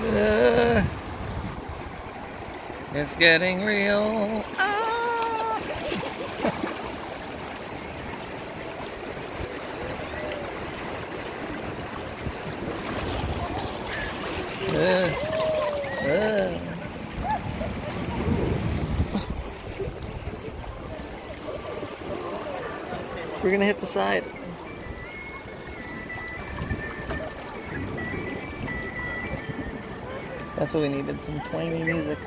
Uh, it's getting real. Ah. We're gonna hit the side. That's what we needed, some twangy music.